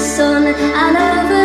sun and over